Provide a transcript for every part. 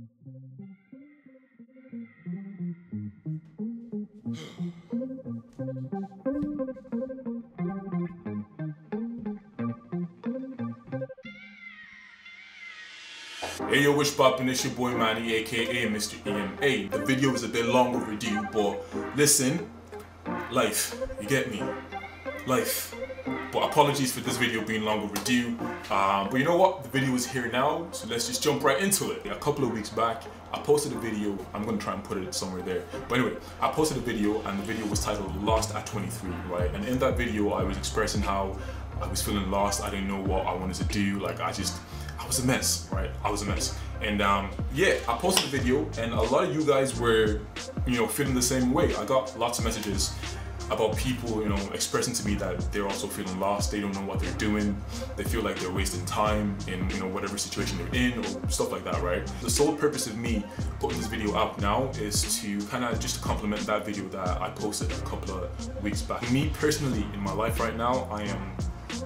Hey yo, what's poppin'? It's your boy Manny, aka Mr. EMA. The video is a bit long overdue, but listen, life, you get me? Life. But apologies for this video being long overdue. Um, but you know what? The video is here now, so let's just jump right into it. A couple of weeks back, I posted a video. I'm gonna try and put it somewhere there. But anyway, I posted a video, and the video was titled "Lost at 23," right? And in that video, I was expressing how I was feeling lost. I didn't know what I wanted to do. Like I just I was a mess, right? I was a mess. And um, yeah, I posted a video and a lot of you guys were, you know, feeling the same way. I got lots of messages about people, you know, expressing to me that they're also feeling lost. They don't know what they're doing. They feel like they're wasting time in, you know, whatever situation they're in or stuff like that, right? The sole purpose of me putting this video out now is to kind of just complement that video that I posted a couple of weeks back. Me personally, in my life right now, I am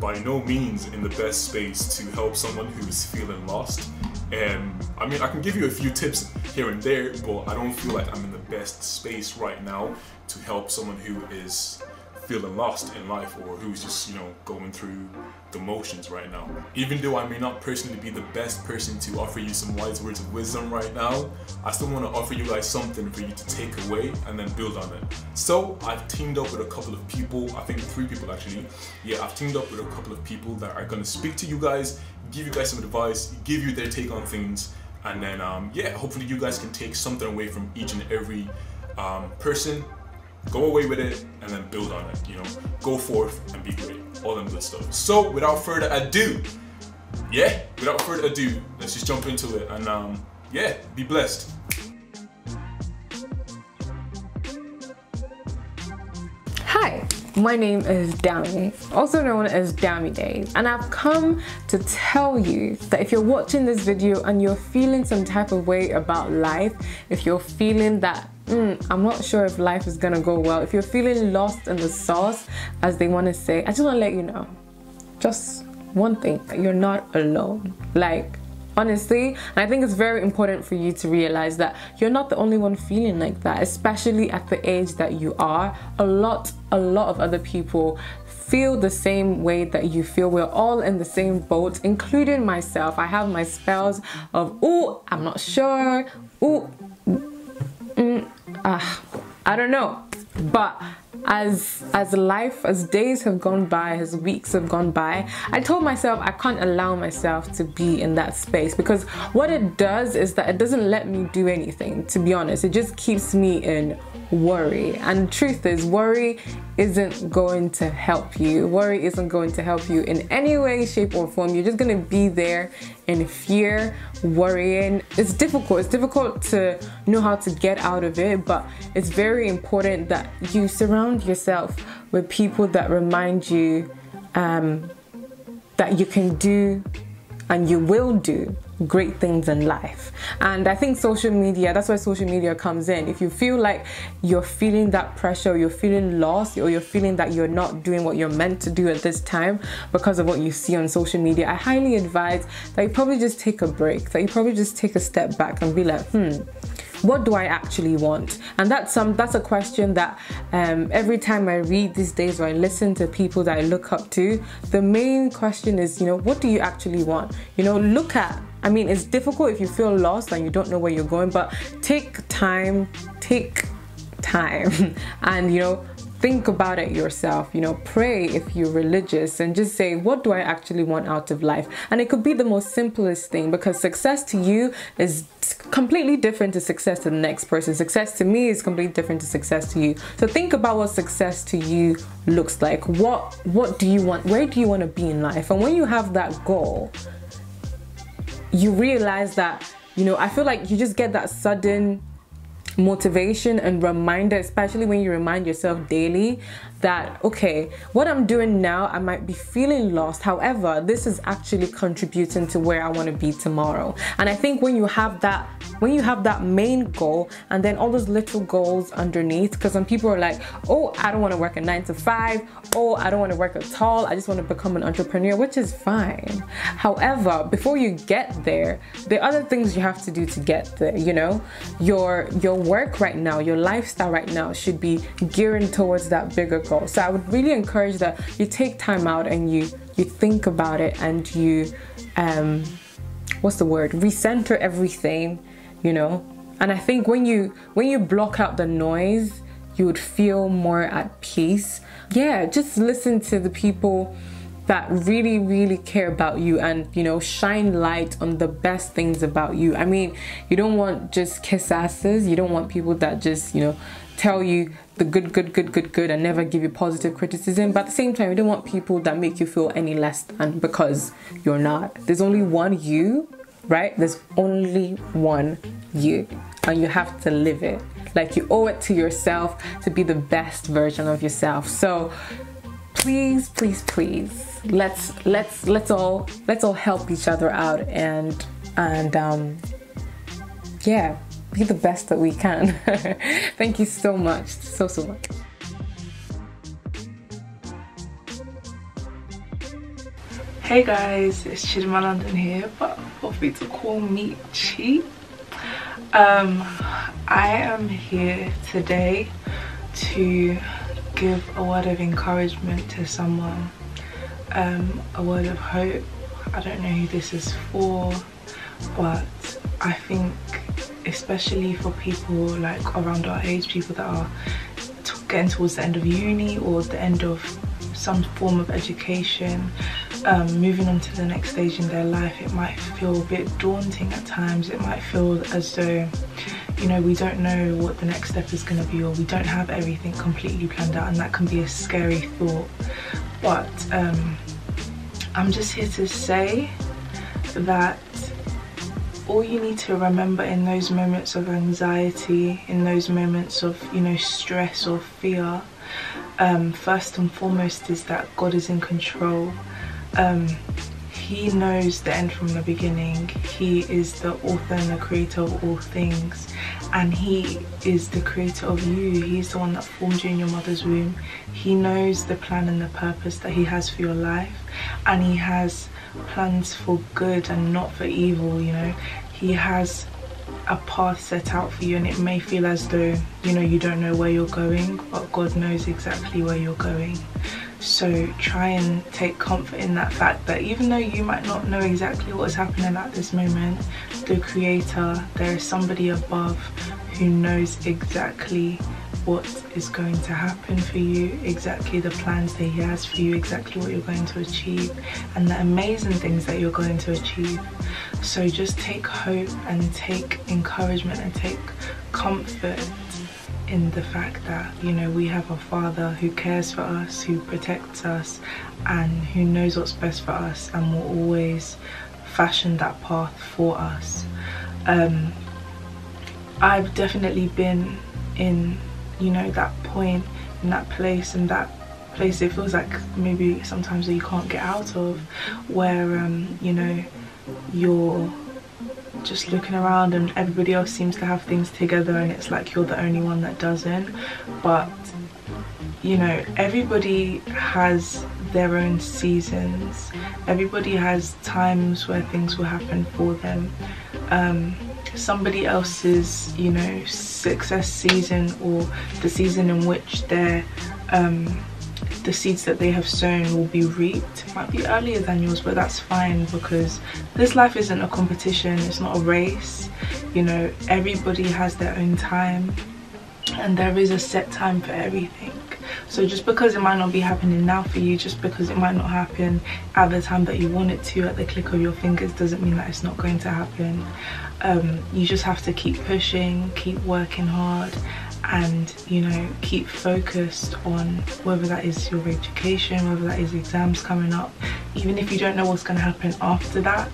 by no means in the best space to help someone who's feeling lost. And I mean, I can give you a few tips here and there, but I don't feel like I'm in the best space right now to help someone who is feeling lost in life or who's just, you know, going through the motions right now. Even though I may not personally be the best person to offer you some wise words of wisdom right now, I still want to offer you guys something for you to take away and then build on it. So I've teamed up with a couple of people, I think three people actually. Yeah, I've teamed up with a couple of people that are going to speak to you guys, give you guys some advice, give you their take on things, and then um, yeah, hopefully you guys can take something away from each and every um, person. Go away with it and then build on it you know? Go forth and be great. All them good stuff. So without further ado yeah without further ado let's just jump into it and um yeah be blessed my name is Dammy, also known as Dammy Days, and I've come to tell you that if you're watching this video and you're feeling some type of way about life, if you're feeling that Mm, I'm not sure if life is gonna go well. If you're feeling lost in the sauce, as they wanna say, I just wanna let you know. Just one thing, you're not alone. Like, honestly and i think it's very important for you to realize that you're not the only one feeling like that especially at the age that you are a lot a lot of other people feel the same way that you feel. We're all in the same boat including myself. I have my spells of oh i'm not sure. Oh mm, uh, i don't know. But as as life as days have gone by as weeks have gone by i told myself i can't allow myself to be in that space because what it does is that it doesn't let me do anything to be honest. It just keeps me in worry. And truth is worry isn't going to help you. Worry isn't going to help you in any way shape or form. You're just going to be there in fear worrying. It's difficult. It's difficult to know how to get out of it but it's very important that you surround yourself with people that remind you um, that you can do and you will do great things in life. And I think social media, that's why social media comes in. If you feel like you're feeling that pressure, you're feeling lost, or you're feeling that you're not doing what you're meant to do at this time because of what you see on social media, I highly advise that you probably just take a break, that you probably just take a step back and be like, hmm, what do I actually want? And that's some that's a question that um, every time I read these days or I listen to people that I look up to, the main question is, you know, what do you actually want? You know, look at I mean, it's difficult if you feel lost and you don't know where you're going, but take time, take time, and you know, think about it yourself. You know, pray if you're religious and just say, what do I actually want out of life? And it could be the most simplest thing because success to you is completely different to success to the next person. Success to me is completely different to success to you. So think about what success to you looks like. What what do you want? Where do you want to be in life? And when you have that goal, you realize that, you know, I feel like you just get that sudden motivation and reminder, especially when you remind yourself daily that, okay, what I'm doing now, I might be feeling lost. However, this is actually contributing to where I want to be tomorrow. And I think when you have that when you have that main goal and then all those little goals underneath, because some people are like, oh, I don't want to work a nine to five, oh, I don't want to work at all, I just want to become an entrepreneur, which is fine. However, before you get there, there are other things you have to do to get there, you know? Your your work right now, your lifestyle right now should be gearing towards that bigger goal. So I would really encourage that you take time out and you you think about it and you um what's the word? Recenter everything you know? And i think when you when you block out the noise you would feel more at peace. Yeah just listen to the people that really really care about you and you know shine light on the best things about you. I mean you don't want just kiss asses. You don't want people that just you know tell you the good, good, good, good, good, and never give you positive criticism. But at the same time, you don't want people that make you feel any less than because you're not. There's only one you, right? There's only one you, and you have to live it. Like you owe it to yourself to be the best version of yourself. So please, please, please, let's let's let's all let's all help each other out and and um yeah be the best that we can. Thank you so much, so, so much. Hey guys, it's Chidimma London here, but feel free to call me Chi. Um, I am here today to give a word of encouragement to someone, um, a word of hope. I don't know who this is for, but I think especially for people like around our age, people that are getting towards the end of uni or the end of some form of education, um, moving on to the next stage in their life, it might feel a bit daunting at times. It might feel as though, you know, we don't know what the next step is going to be or we don't have everything completely planned out and that can be a scary thought. But um, I'm just here to say that all you need to remember in those moments of anxiety, in those moments of, you know, stress or fear, um, first and foremost is that God is in control. Um, he knows the end from the beginning. He is the author and the creator of all things. And He is the creator of you. He's the one that formed you in your mother's womb. He knows the plan and the purpose that He has for your life. And He has plans for good and not for evil, you know. He has a path set out for you and it may feel as though, you know, you don't know where you're going, but God knows exactly where you're going. So try and take comfort in that fact that even though you might not know exactly what is happening at this moment, the creator, there is somebody above who knows exactly what is going to happen for you, exactly the plans that he has for you, exactly what you're going to achieve, and the amazing things that you're going to achieve. So just take hope and take encouragement and take comfort in the fact that you know we have a father who cares for us who protects us and who knows what's best for us and will always fashion that path for us um, i've definitely been in you know that and that place and that place it feels like maybe sometimes that you can't get out of where um, you know you're just looking around and everybody else seems to have things together and it's like you're the only one that doesn't. But you know everybody has their own seasons. Everybody has times where things will happen for them. Um, somebody else's you know success season or the season in which they're um, the seeds that they have sown will be reaped. It might be earlier than yours but that's fine because this life isn't a competition. It's not a race. You know everybody has their own time and there is a set time for everything so just because it might not be happening now for you just because it might not happen at the time that you want it to at the click of your fingers doesn't mean that it's not going to happen. Um, you just have to keep pushing keep working hard and you know keep focused on whether that is your education whether that is exams coming up. Even if you don't know what's going to happen after that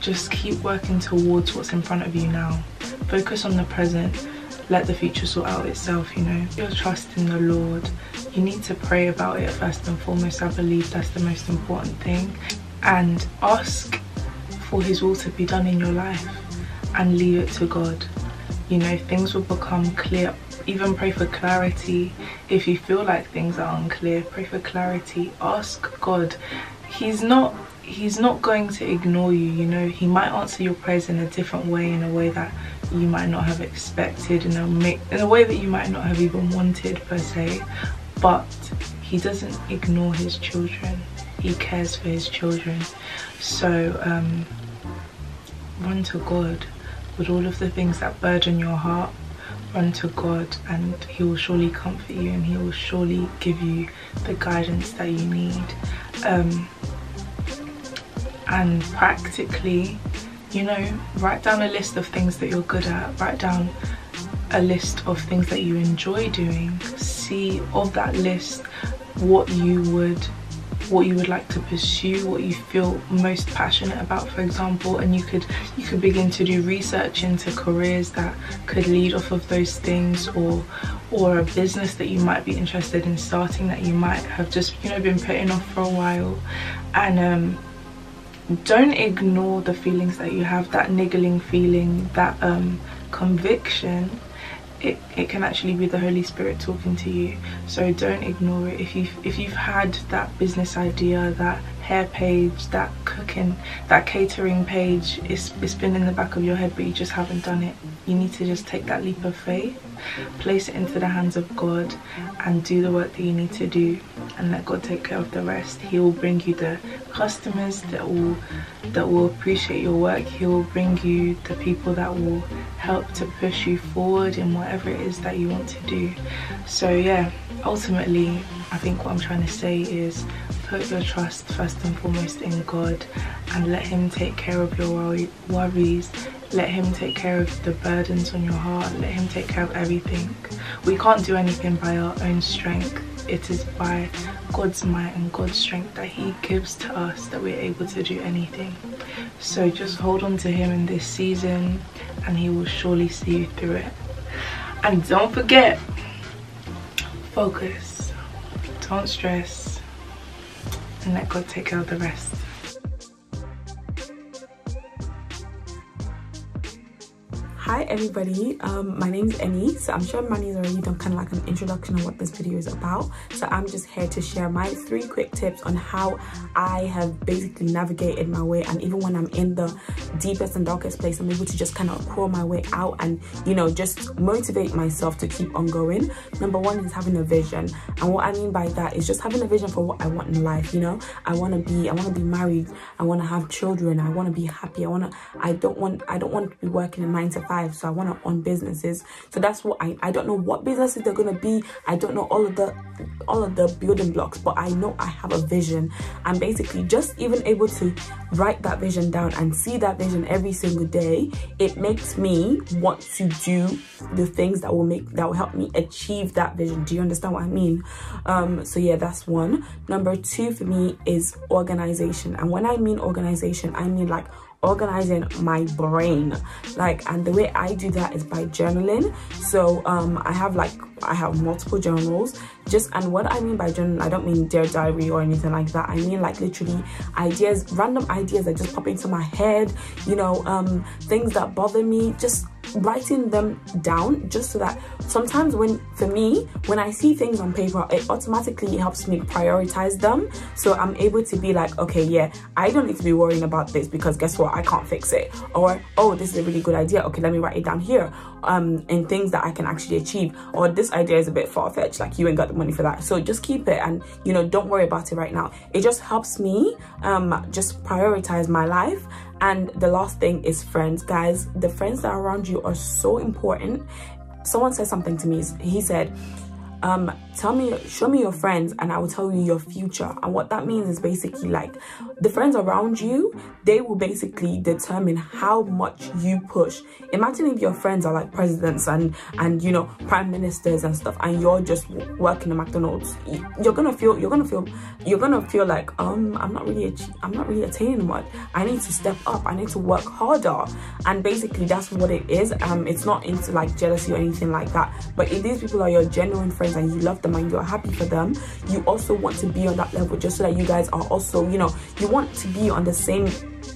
just keep working towards what's in front of you now. Focus on the present let the future sort out itself you know your trust in the lord you need to pray about it first and foremost i believe that's the most important thing and ask for his will to be done in your life and leave it to God. You know, things will become clear. Even pray for clarity. If you feel like things are unclear, pray for clarity. Ask God. He's not he's not going to ignore you you know he might answer your prayers in a different way in a way that you might not have expected in a in a way that you might not have even wanted per se but he doesn't ignore his children. He cares for his children. So um, run to god with all of the things that burden your heart. Run to god and he will surely comfort you and he will surely give you the guidance that you need. Um, and practically you know write down a list of things that you're good at. Write down a list of things that you enjoy doing. See of that list what you would what you would like to pursue what you feel most passionate about for example. And you could you could begin to do research into careers that could lead off of those things or or a business that you might be interested in starting that you might have just you know been putting off for a while. And um don't ignore the feelings that you have that niggling feeling that um, conviction. It, it can actually be the Holy Spirit talking to you. So don't ignore it. If you've if you've had that business idea that hair page that cooking that catering page it's, it's been in the back of your head but you just haven't done it. You need to just take that leap of faith place it into the hands of God and do the work that you need to do and let God take care of the rest. He will bring you the customers that will that will appreciate your work. He will bring you the people that will help to push you forward in whatever it is that you want to do. So yeah ultimately I think what I'm trying to say is put your trust first and foremost in God and let him take care of your worries. Let him take care of the burdens on your heart. Let him take care of everything. We can't do anything by our own strength. It is by God's might and God's strength that he gives to us that we're able to do anything. So just hold on to him in this season and he will surely see you through it. And don't forget focus. Don't stress and let God take care of the rest. Hi everybody, um, my name is Enny. So I'm sure Manny's already done kind of like an introduction on what this video is about. So I'm just here to share my three quick tips on how I have basically navigated my way and even when I'm in the deepest and darkest place, I'm able to just kind of crawl my way out and, you know, just motivate myself to keep on going. Number one is having a vision. And what I mean by that is just having a vision for what I want in life, you know? I want to be, I want to be married. I want to have children. I want to be happy. I want to, I don't want, I don't want to be working a nine to five so i want to own businesses. So that's what i i don't know what businesses they're to be. I don't know all of the all of the building blocks but i know i have a vision. And basically just even able to write that vision down and see that vision every single day. It makes me want to do the things that will make that will help me achieve that vision. Do you understand what i mean? Um so yeah that's one. Number two for me is organization. And when i mean organization i mean like organizing my brain. Like and the way i do that is by journaling. So um i have like i have multiple journals. Just and what i mean by journal i don't mean dear diary or anything like that. I mean like literally ideas random ideas that just pop into my head you know um things that bother me. Just writing them down just so that sometimes when for me when i see things on paper it automatically helps me prioritize them. So i'm able to be like okay yeah i don't need to be worrying about this because guess what? I can't fix it. Or oh this is a really good idea. Okay let me write it down here um and things that i can actually achieve. Or this idea is a bit far-fetched like you ain't got the money for that. So just keep it and you know don't worry about it right now. It just helps me um just prioritize my life and the last thing is friends. Guys the friends that are around you are so important. Someone said something to me. He said um tell me show me your friends and i will tell you your future. And what that means is basically like the friends around you they will basically determine how much you push. Imagine if your friends are like presidents and and you know prime ministers and stuff and you're just working at mcdonald's. You're gonna feel you're gonna feel you're gonna feel like um i'm not really i'm not really attaining much. I need to step up. I need to work harder. And basically that's what it is. Um it's not into like jealousy or anything like that. But if these people are your genuine friends and you love them them and you're happy for them you also want to be on that level just so that you guys are also you know you want to be on the same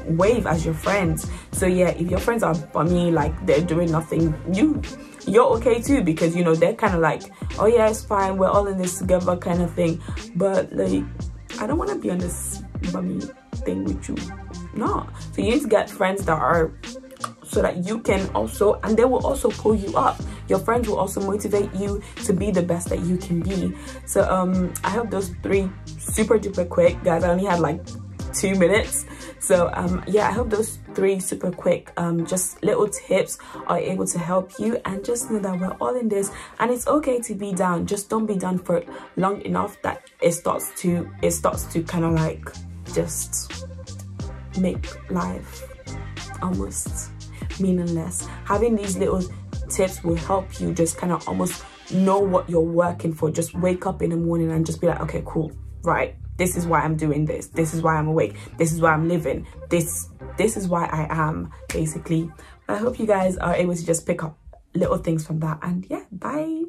wave as your friends. So yeah if your friends are funny like they're doing nothing you you're okay too because you know they're kind of like oh yeah it's fine. We're all in this together kind of thing. But like i don't want to be on this bummy thing with you. No. So you need to get friends that are so that you can also and they will also pull you up your friends will also motivate you to be the best that you can be. So um i hope those three super duper quick. Guys i only had like two minutes. So um yeah i hope those three super quick um just little tips are able to help you and just know that we're all in this. And it's okay to be down. Just don't be down for long enough that it starts to it starts to kind of like just make life almost meaningless. Having these little tips will help you just kind of almost know what you're working for. Just wake up in the morning and just be like okay cool. Right. This is why i'm doing this. This is why i'm awake. This is why i'm living. This this is why i am basically. I hope you guys are able to just pick up little things from that. And yeah bye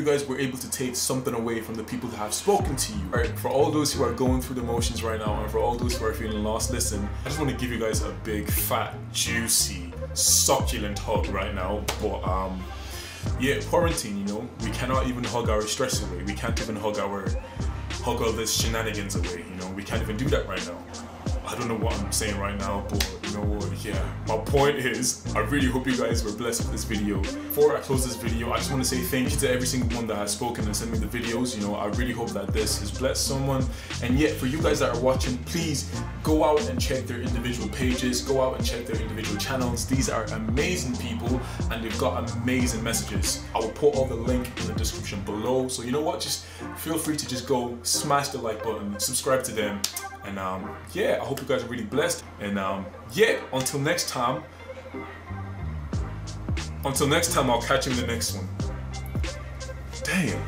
you guys were able to take something away from the people that have spoken to you. Alright, for all those who are going through the motions right now and for all those who are feeling lost, listen, I just want to give you guys a big, fat, juicy, succulent hug right now. But um yeah, quarantine, you know, we cannot even hug our stress away. We can't even hug our hug all this shenanigans away, you know, we can't even do that right now. I don't know what I'm saying right now, but you know what, yeah. My point is, I really hope you guys were blessed with this video. Before I close this video, I just want to say thank you to every single one that has spoken and sent me the videos. You know, I really hope that this has blessed someone. And yet, for you guys that are watching, please go out and check their individual pages, go out and check their individual channels. These are amazing people and they've got amazing messages. I will put all the link in the description below. So you know what, just feel free to just go smash the like button, subscribe to them, and um, yeah, I hope you guys are really blessed. And um, yeah, until next time, until next time, I'll catch you in the next one. Damn.